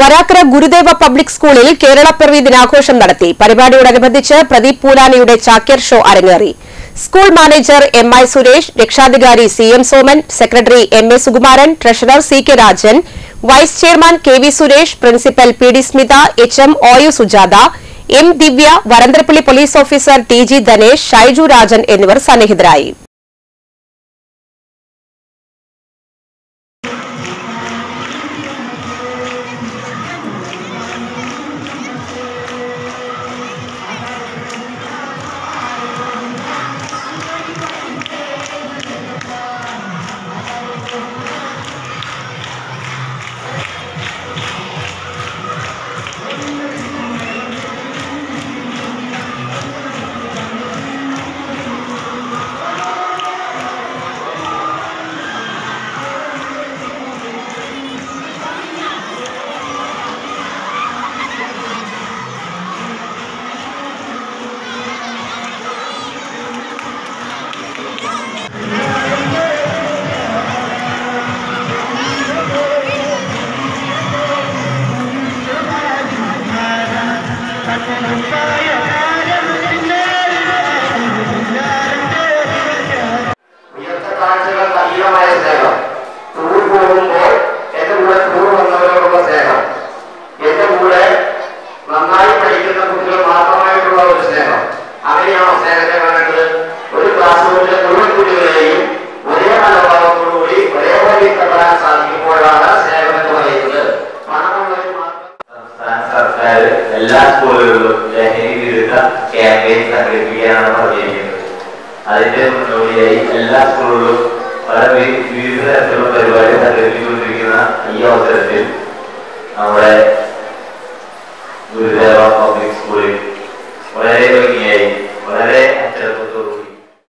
Varakkara Gurudeva public സ്കൂളിൽ കേരള കേരളപ്പിറവി ദിനാഘോഷം നടത്തി. പരിപാടിയോടനുബന്ധിച്ച് പ്രദീപ് പൂലാനിയുടെ ചാക്യർ ഷോ അരങ്ങേറി. School manager M I Suresh രക്ഷാധികാരി C M Soman secretary M A Sukumaran treasurer C K Rajan vice chairman K V Suresh principal P D Smitha H M O U Sujatha M Divya Varantharappally police officer T G Dhanesh Shaiju Rajan എന്നിവർ സന്നിഹിതരായി. സ്നേഹം. അങ്ങനെയാണോ സ്നേഹത്തെ വേണ്ടത് ഒരു class റൂമിലെ മുഴുവൻ കുട്ടികളെയും സ്കൂളുകളിലും ലഹരി വിരുദ്ധ ക്യാമ്പയിൻ സംഘടിപ്പിക്കാനാണ് പറഞ്ഞിരിക്കുന്നത്. അതിന്റെ മുന്നോടിയായി എല്ലാ സ്കൂളുകളിലും പല വിവിധ തരത്തിലുള്ള പരിപാടി സംഘടിപ്പിച്ചുകൊണ്ടിരിക്കുന്ന ഈ അവസരത്തിൽ നമ്മുടെ